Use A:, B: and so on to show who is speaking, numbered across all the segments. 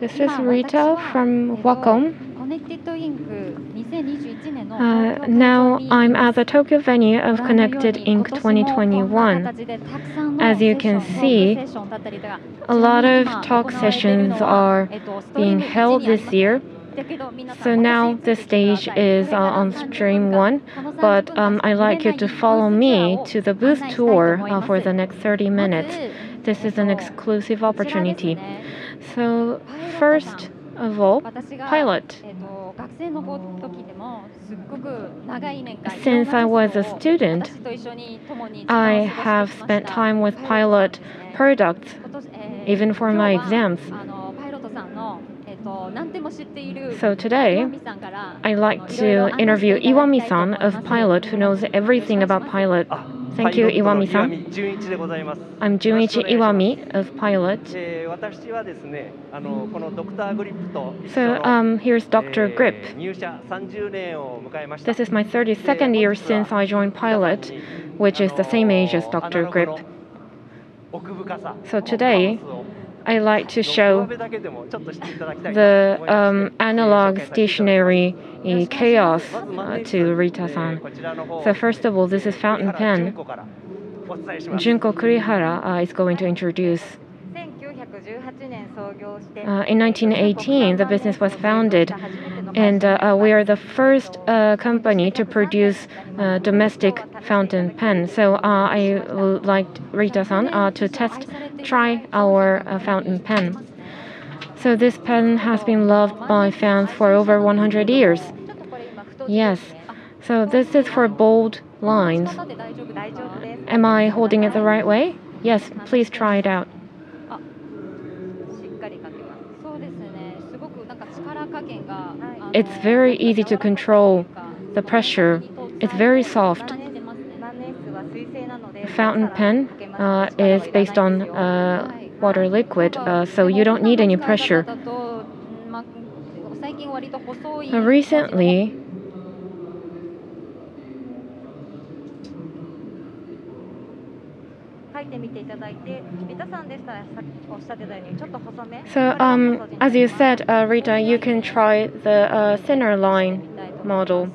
A: This is Rita from Wacom. Uh, now I'm at the Tokyo venue of Connected Ink. 2021. As you can see, a lot of talk sessions are being held this year. So now the stage is uh, on stream one, but um, I'd like you to follow me to the booth tour uh, for the next 30 minutes. This is an exclusive opportunity. So first of all, pilot. Since I was a student, I have spent time with pilot products, even for my exams. So today, I'd like to interview Iwami-san of Pilot, who knows everything about Pilot. Thank you, Iwami-san. I'm Junichi Iwami of Pilot. So um, here's Dr. Grip. This is my 32nd year since I joined Pilot, which is the same age as Dr. Grip. So today, I like to show the um, analog stationery uh, chaos uh, to Rita-san. So first of all, this is fountain pen. Junko Kurihara uh, is going to introduce uh, in 1918, the business was founded, and uh, uh, we are the first uh, company to produce uh, domestic fountain pen. So I would like Rita-san to test, try our fountain pen. So this pen has been loved by fans for over 100 years. Yes. So this is for bold lines. Am I holding it the right way? Yes, please try it out. It's very easy to control the pressure. It's very soft. Fountain pen uh, is based on uh, water liquid, uh, so you don't need any pressure. Uh, recently,
B: いてみていただいてリタさんでしたらさっきおっしゃってたようにちょっと細め
A: so um, as you said, uh, Rita, you can try the uh, thinner line model.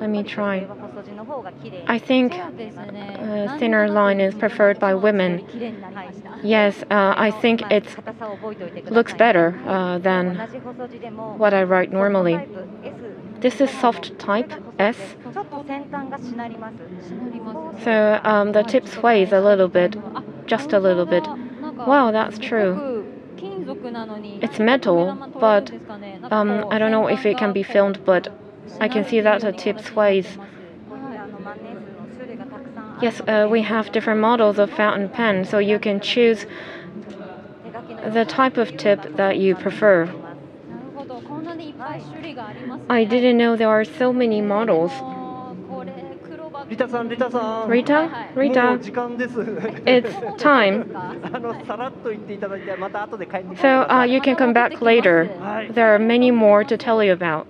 A: Let me try.
B: 細字の方が綺麗
A: I think uh, thinner line is preferred by women.
B: 綺麗になりました
A: Yes, uh, I think it
B: 硬さを覚えておいてください
A: looks better uh,
B: 同
A: than
B: じ細字でも
A: what I write normally.
B: タイプ S
A: This is soft type S, so um, the tip sways a little bit, just a little bit. Wow, that's true. It's metal, but um, I don't know if it can be filmed, but I can see that the tip sways. Yes, uh, we have different models of fountain pen, so you can choose the type of tip that you prefer. I didn't know there are so many models. Rita
C: san,
A: Rita
C: san. Rita, Rita.
A: It's time. So uh, you can come back later. There are many more to tell you about.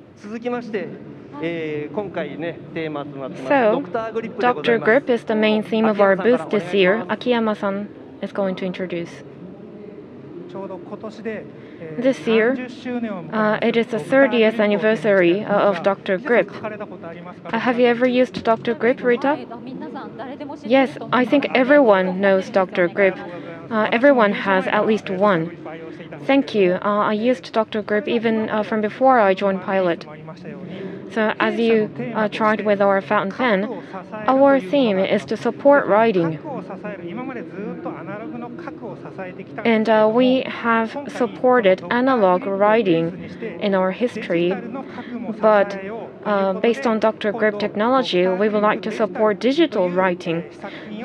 A: So, Dr. Grip is the main theme of our booth this year. Akiyama san is going to introduce. This year, uh, it is the 30th anniversary uh, of Dr. Grip. Uh, have you ever used Dr. Grip, Rita? Yes, I think everyone knows Dr. Grip. Uh, everyone has at least one. Thank you. Uh, I used Dr. Grip even uh, from before I joined Pilot. So, uh, as you uh, tried with our fountain pen, our theme is to support writing. And uh, we have supported analog writing in our history, but uh, based on Dr. Grip technology, we would like to support digital writing.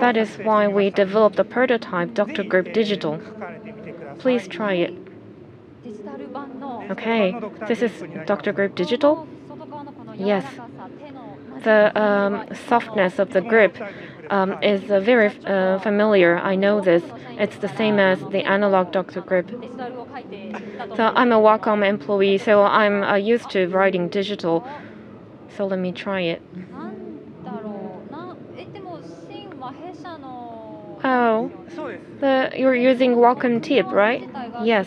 A: That is why we developed the prototype Dr. Grip Digital. Please try it. Okay, this is Dr. Grip Digital. Yes, the um, softness of the grip um, is very uh, familiar. I know this. It's the same as the analog doctor grip. So I'm a Wacom employee, so I'm uh, used to writing digital. So let me try it. Oh, the, you're using Wacom tip, right? Yes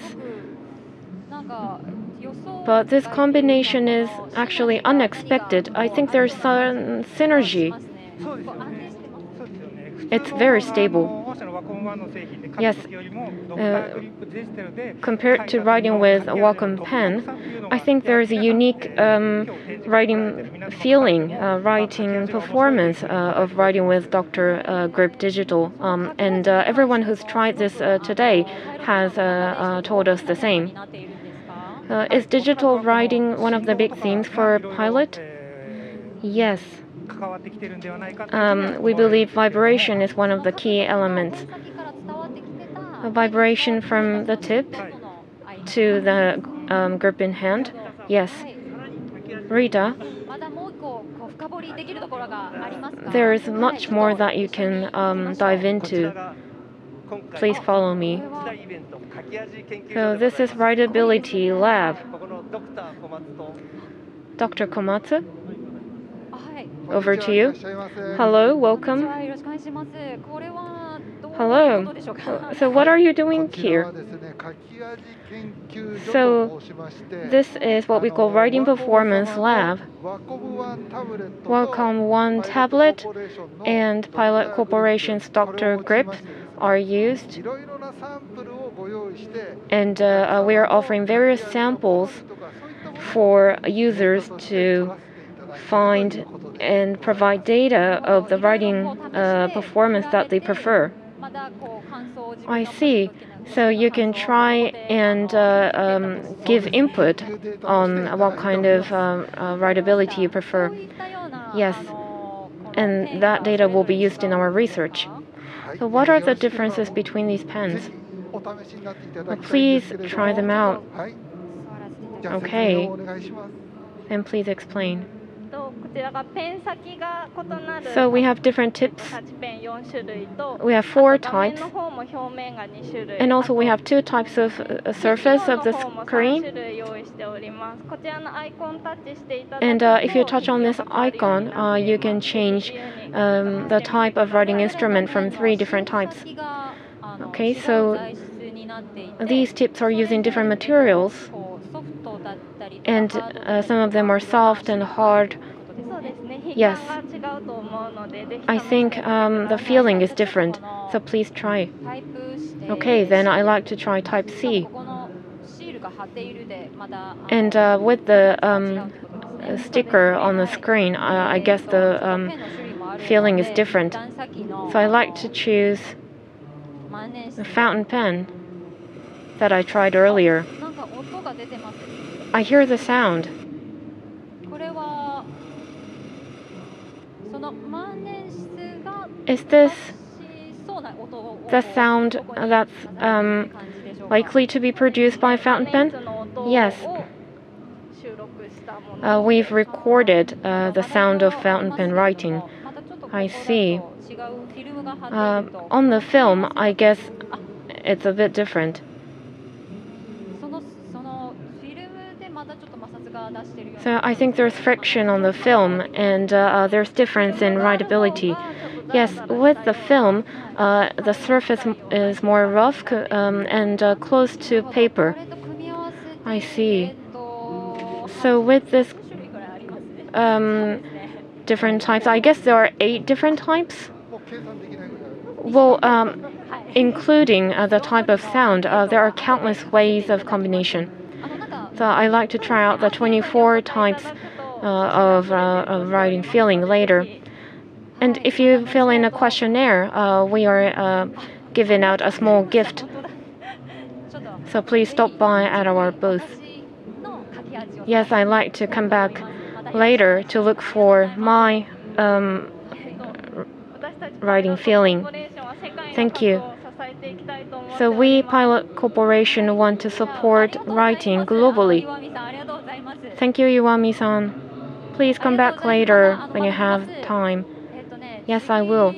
A: but this combination is actually unexpected. I think there's some synergy. It's very stable. Yes,
D: uh,
A: compared to writing with a Wacom pen, I think there is a unique um, writing feeling, uh, writing performance uh, of writing with Dr. Uh, Grip Digital. Um, and uh, everyone who's tried this uh, today has told us the same. Uh, is digital writing one of the big themes for Pilot? Yes. Um, we believe vibration is one of the key elements. A vibration from the tip to the um, grip in hand. Yes. Rita, there is much more that you can um, dive into. Please follow me. So this is writability lab. Dr. Komatsu, over to you. Hello, welcome. Hello. So what are you doing here? So this is what we call writing performance lab. Wacom One Tablet and Pilot Corporation's Dr. Grip are used. And uh, uh, we are offering various samples for users to find and provide data of the writing uh, performance that they prefer. I see. So you can try and uh, um, give input on what kind of um, uh, writability you prefer. Yes, and that data will be used in our research. So what are the differences between these pens?
E: Well,
A: please try them out. Okay. Then please explain. So we have different tips. We have four types. And also we have two types of uh, surface of the screen. And uh, if you touch on this icon, uh, you can change um, the type of writing instrument from three different types. Okay, so these tips are using different materials. And uh, some of them are soft and hard. Yes. I think um, the feeling is different, so please try. Okay, then I like to try type C. And uh, with the um, sticker on the screen, uh, I guess the um, feeling is different. So I like to choose the fountain pen that I tried earlier. I hear the sound. Is this the sound that's um, likely to be produced by a fountain pen? Yes. Uh, we've recorded uh, the sound of fountain pen writing. I see. Uh, on the film, I guess it's a bit different. So I think there's friction on the film, and uh, uh, there's difference in writability. Yes, with the film, uh, the surface is more rough um, and uh, close to paper. I see. So with this um, different types, I guess there are eight different types. Well, um, including uh, the type of sound, uh, there are countless ways of combination. I like to try out the 24 types uh, of, uh, of writing feeling later. And if you fill in a questionnaire, uh, we are uh, giving out a small gift. So please stop by at our booth. Yes, I like to come back later to look for my um, writing feeling. Thank you. So we Pilot Corporation want to support writing globally. Thank you, Iwami-san. Please come back later when you have time. Yes, I will.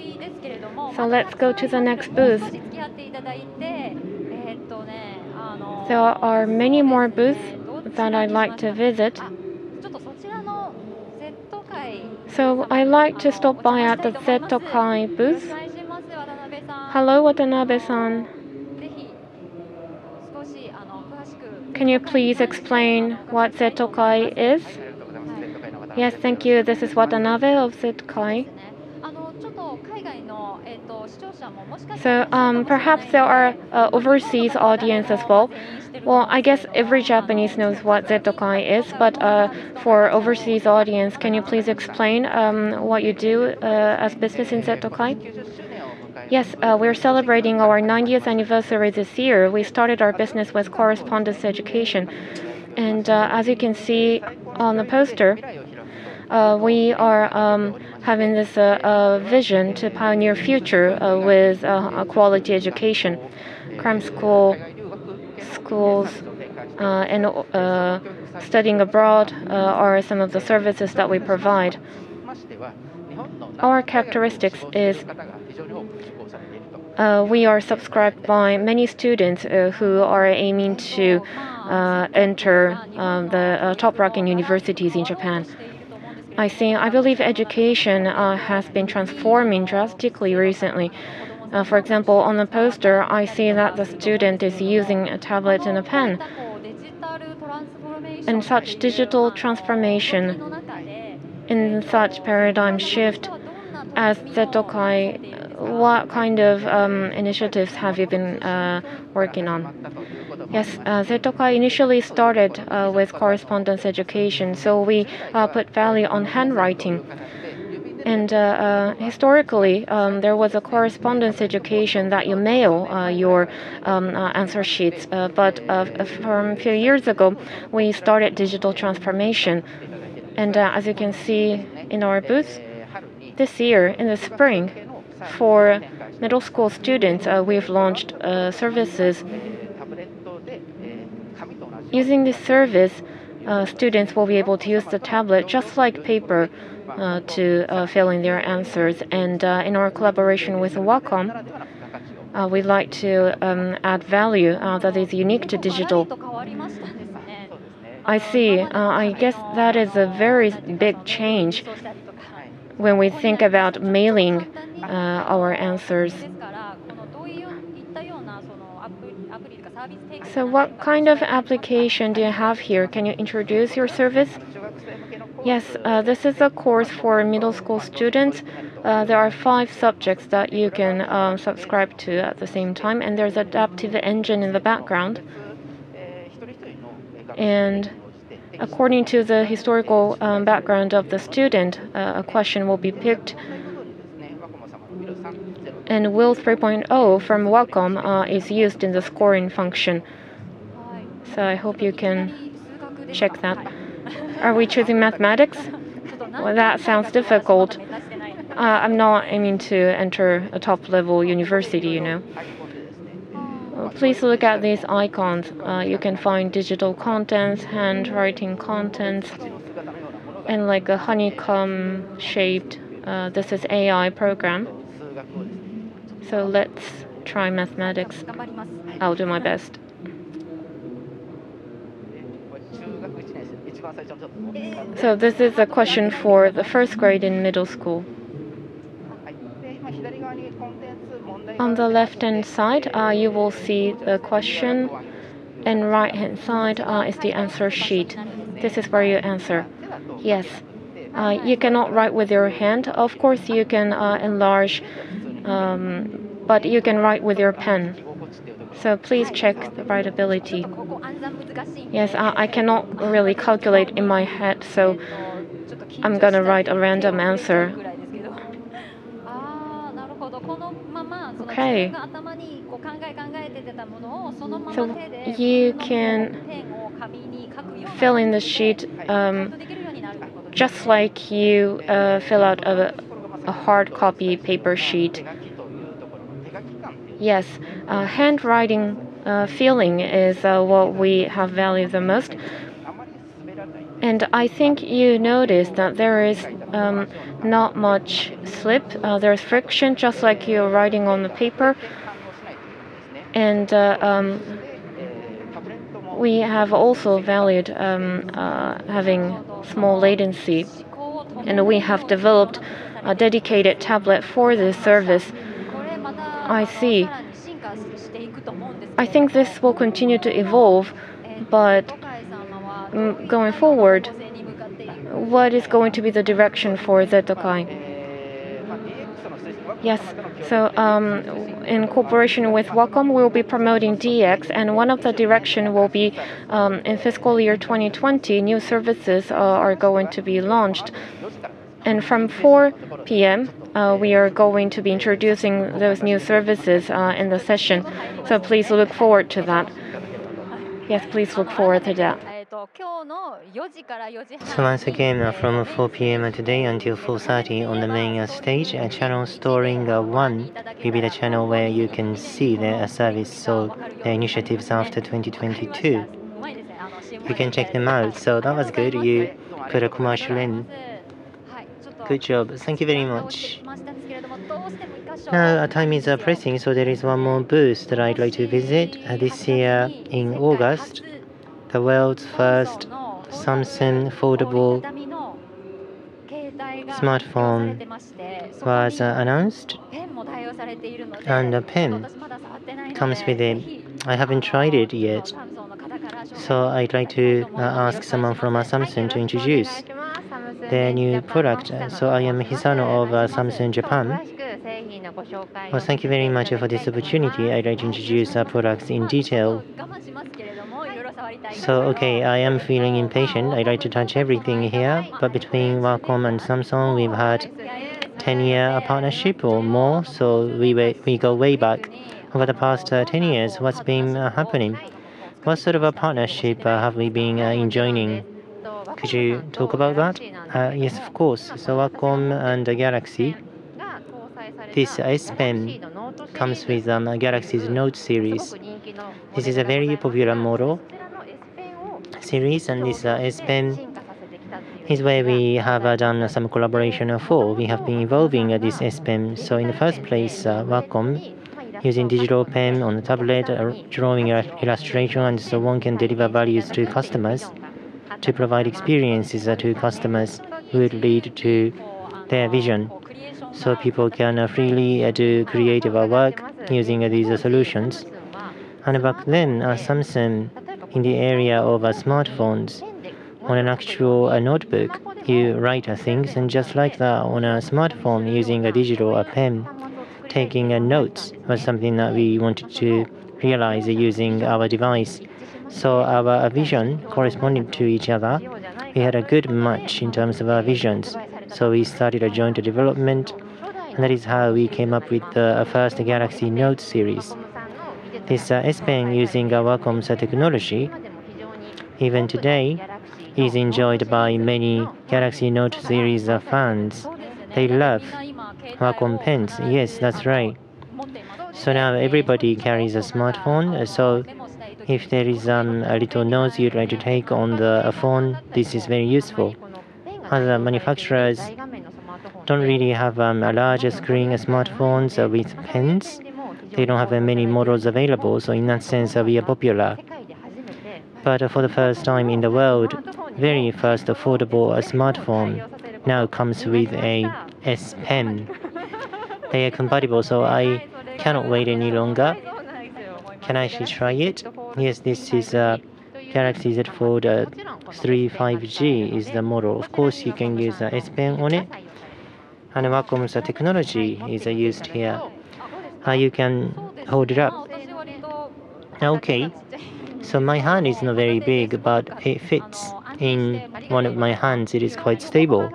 A: So let's go to the next booth. There are many more booths that I'd like to visit. So I'd like to stop by at the
B: Z-kai
A: booth. Hello, Watanabe-san. Can you please explain what Z-kai is? Yes, thank you. This is Watanabe of
B: Z-kai.
A: So um, perhaps there are uh, overseas audience as well. Well, I guess every Japanese knows what Z-kai is, but uh, for overseas audience, can you please explain um, what you do uh, as business in Z-kai? Yes, uh, we're celebrating our 90th anniversary this year. We started our business with correspondence education. And uh, as you can see on the poster, uh, we are um, having this uh, uh, vision to pioneer future uh, with quality education. Crime school, schools, and studying abroad are some of the services that we provide. Our characteristics is uh, we are subscribed by many students uh, who are aiming to uh, enter um, the uh, top-ranking universities in Japan. I think I believe education uh, has been transforming drastically recently. Uh, for example, on the poster, I see that the student is using a tablet and a pen. And such digital transformation, in such paradigm shift, as Z-kai, what kind of um, initiatives have you been uh, working on? Yes, uh, Z-kai initially started uh, with correspondence education, so we put value on handwriting. And uh, uh, historically, um, there was a correspondence education that you mail uh, your um, answer sheets. But from a few years ago, we started digital transformation. And as you can see in our booth, this year in the spring, for middle school students, uh, we've launched uh, services. Using this service, uh, students will be able to use the tablet just like paper uh, to uh, fill in their answers. And uh, in our collaboration with Wacom, we'd like to um, add value that is unique to digital. I see. I guess that is a very big change when we think about mailing uh, our answers. So, what kind of application do you have here? Can you introduce your service? Yes, uh, this is a course for middle school students. Uh, there are five subjects that you can um, subscribe to at the same time, and there's adaptive engine in the background. And according to the historical um, background of the student, uh, a question will be picked. And WILL 3.0 from Wacom uh, is used in the scoring function. So I hope you can check that. Are we choosing mathematics? Well, that sounds difficult. Uh, I'm not aiming to enter a top level university, you know. Uh, please look at these icons. Uh, you can find digital contents, handwriting contents, and like a honeycomb shaped. Uh, this is AI program. So let's try mathematics. I'll do my best. So this is a question for the first grade in middle school. On the left hand side, uh, you will see the question, and right hand side uh, is the answer sheet. This is where you answer. Yes. Uh, you cannot write with your hand. Of course, you can uh, enlarge, um, but you can write with your pen. So please check the writability. Yes, uh, I cannot really calculate in my head, so I'm gonna write a random answer. Okay. So you can fill in the sheet um, just like you uh, fill out a, a hard copy paper sheet. Yes, uh, handwriting uh, feeling is uh, what we have valued the most. And I think you noticed that there is um, not much slip. Uh, there's friction, just like you're writing on the paper. And uh, um, we have also valued um, uh, having small latency. And we have developed a dedicated tablet for this service. I see. I think this will continue to evolve, but mm, going forward, what is going to be the direction for
C: Z-kai?
A: Yes. So um, in cooperation with Wacom, we'll be promoting DX, and one of the direction will be um, in fiscal year 2020, new services uh, are going to be launched. And from 4 p.m., uh, we are going to be introducing those new services uh, in the session. So please look forward to that. Yes, please look forward to that.
F: So once again, uh, from 4 p.m. today until 4.30 on the main stage, channel storing 1 will be the channel where you can see the service So the initiatives after 2022. You can check them out. So that was good. You put a commercial in. Good job. Thank you very much. Now, our time is uh, pressing, so there is one more booth that I'd like to visit. Uh, this year in August, the world's first Samsung foldable smartphone was uh, announced, and a pen comes with it. I haven't tried it yet, so I'd like to uh, ask someone from Samsung to introduce their new product. So I am Hisano of uh, Samsung Japan. Well, thank you very much for this opportunity. I'd like to introduce our products in detail. So, okay, I am feeling impatient. I'd like to touch everything here, but between Wacom and Samsung, we've had 10 year partnership or more, so we, we go way back. Over the past uh, 10 years, what's been uh, happening? What sort of a partnership uh, have we been uh, enjoying? Could you talk about that? Uh, yes, of course. So, Wacom and uh, Galaxy, this S Pen comes with um, Galaxy's Note series. This is a very popular model series, and this uh, S Pen is where we have uh, done some collaboration for. We have been evolving uh, this S Pen. So, in the first place, uh, Wacom using digital pen on tablet, uh, drawing illustration, and so on can deliver values to customers to provide experiences to customers would lead to their vision. So people can freely uh, do creative work using these solutions. And back then, uh, Samsung, in the area of uh, smartphones, on an actual notebook, you write things, and just like that, on a smartphone, using a digital pen, taking notes was something that we wanted to realize using our device. So our vision corresponded to each other. We had a good match in terms of our visions. So we started a joint development, and that is how we came up with the uh, first Galaxy Note series. This uh, S Pen using uh, Wacom's technology, even today, is enjoyed by many Galaxy Note series fans. They love Wacom pens. Yes, that's right. So now everybody carries a smartphone. uh, So if there is um, a little notes you'd like to take on the uh, phone, this is very useful. Other manufacturers don't really have um, a larger screen smartphones uh, with pens. They don't have uh, many models available, so in that sense, uh, we are popular. But uh, for the first time in the world, very first affordable uh, smartphone now comes with a S Pen. They are compatible, so I cannot wait any longer. Can I actually try it? Yes, this is a Galaxy Z Fold uh, 3 5G is the model. Of course, you can use uh, S Pen on it. And Wacom's uh, technology is uh, used here. Uh, you can hold it up. Okay. So my hand is not very big, but it fits in one of my hands. It is quite stable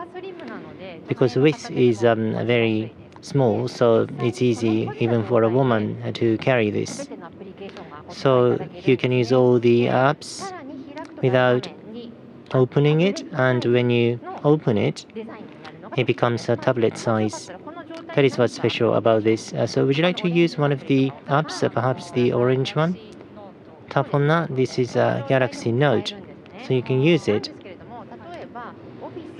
F: because width is um, very small, so it's easy even for a woman uh, to carry this. So you can use all the apps without opening it, and when you open it, it becomes a tablet size. That is what's special about this. Uh, so would you like to use one of the apps, uh, perhaps the orange one? Tap on that. This is a Galaxy Note, so you can use it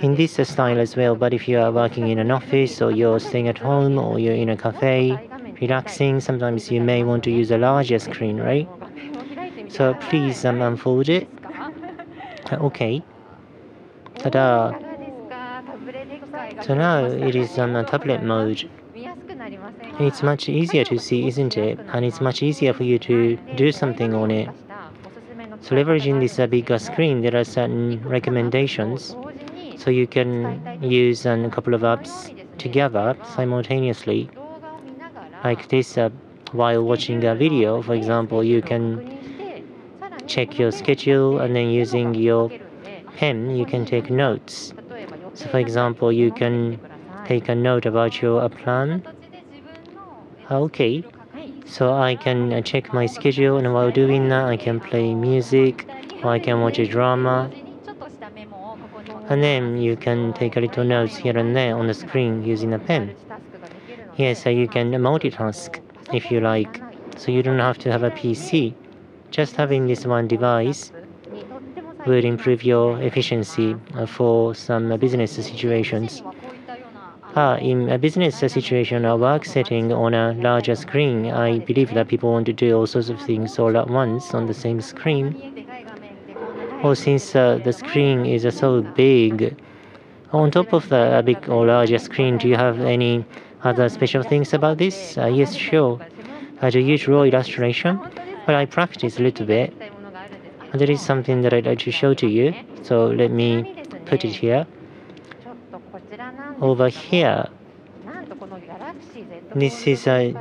F: in this style as well. But if you are working in an office or you're staying at home or you're in a cafe, relaxing, sometimes you may want to use a larger screen, right? So please um, unfold it. Uh, okay. Ta-da. So now it is on a tablet mode. it's much easier to see, isn't it? And it's much easier for you to do something on it. So leveraging this uh, bigger screen, there are certain recommendations. So you can use um, a couple of apps together simultaneously, like this. Uh, while watching a video, for example, you can check your schedule and then using your pen, you can take notes. So, for example, you can take a note about your uh, plan. Okay, so I can uh, check my schedule, and while doing that, I can play music or I can watch a drama. And then you can take a little notes here and there on the screen using a pen. Yes, so you can multitask if you like. So you don't have to have a PC. Just having this one device would improve your efficiency for some business situations. Ah, in a business situation, a work setting on a larger screen, I believe that people want to do all sorts of things all at once on the same screen. Or since uh, the screen is uh, so big, on top of the big or larger screen, do you have any other special things about this? Uh, yes, sure. Uh, do you draw illustration? but I practice a little bit. And there is something that I'd like to show to you. So let me put it here. Over here, this is a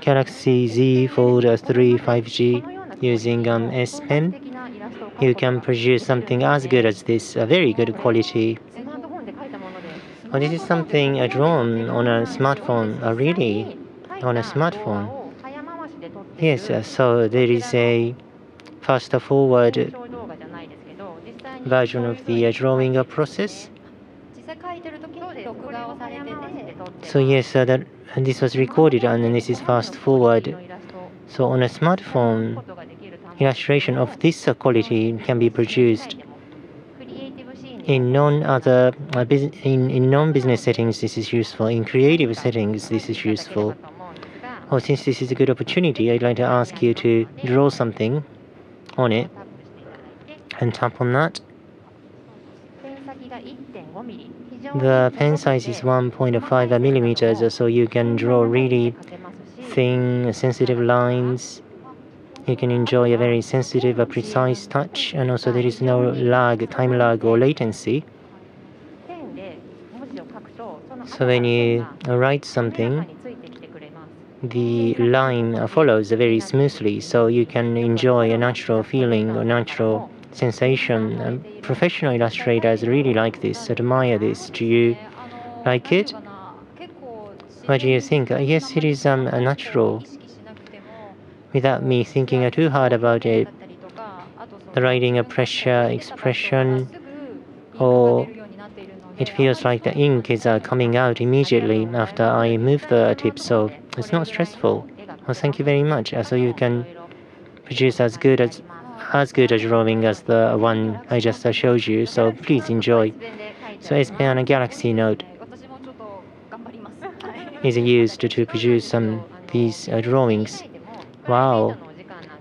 F: Galaxy Z Fold 3 5G using um, S Pen. You can produce something as good as this, a very good quality. Well, this is something uh, drawn on a smartphone, uh, really, on a smartphone. Yes, uh, so there is a fast forward version of the uh, drawing process. So yes, uh, that this was recorded and this is fast forward. So on a smartphone, illustration of this quality can be produced. In non-other uh, bus- in, in non-business settings, this is useful. In creative settings, this is useful. Oh, since this is a good opportunity, I'd like to ask you to draw something on it and tap on that. The pen size is 1.5 millimeters, so you can draw really thin, sensitive lines. You can enjoy a very sensitive, a precise touch, and also there is no lag, time lag, or latency. So when you write something, the line follows very smoothly, so you can enjoy a natural feeling or natural sensation. Professional illustrators really like this, admire this. Do you like it? What do you think? Uh, yes, it is um, a natural. Without me thinking too hard about it, the writing a pressure expression, or it feels like the ink is uh, coming out immediately after I move the tip, so it's not stressful. Well, thank you very much. Uh, so you can produce as good as as good a drawing as the one I just uh, showed you. So please enjoy. So S Pen Galaxy Note is used to produce some these uh, drawings. Wow.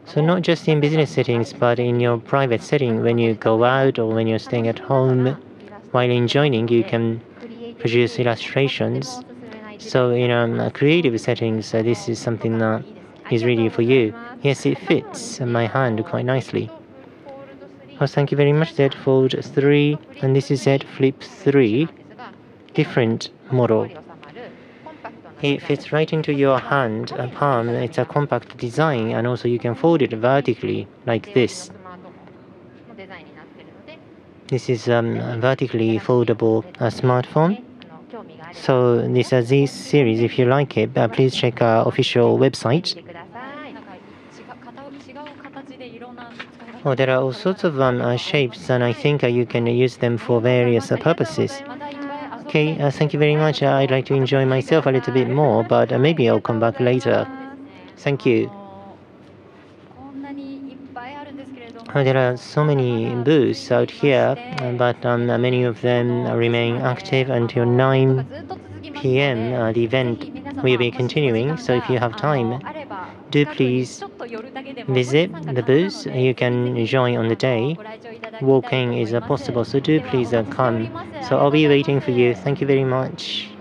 F: So not just in business settings, but in your private setting, when you go out or when you're staying at home, while enjoying, you can produce illustrations. So in um, creative settings, uh, this is something that is really for you. Yes, it fits my hand quite nicely. Oh, thank you very much. Z Fold 3, and this is Z Flip 3, different model. It fits right into your hand, uh, palm. It's a compact design, and also you can fold it vertically like this. This is um, a vertically foldable uh, smartphone. So this is Z series. If you like it, uh, please check our official website. Oh, there are all sorts of um, uh, shapes, and I think uh, you can use them for various uh, purposes. Okay, uh, thank you very much. Uh, I'd like to enjoy myself a little bit more, but uh, maybe I'll come back later. Thank you. Uh, there are so many booths out here, uh, but um, many of them remain active until 9 p.m. The event will be continuing, so if you have time, do please visit the booth. You can join on the day. Walking is possible, so do please uh, come. So I'll be waiting for you. Thank you very much.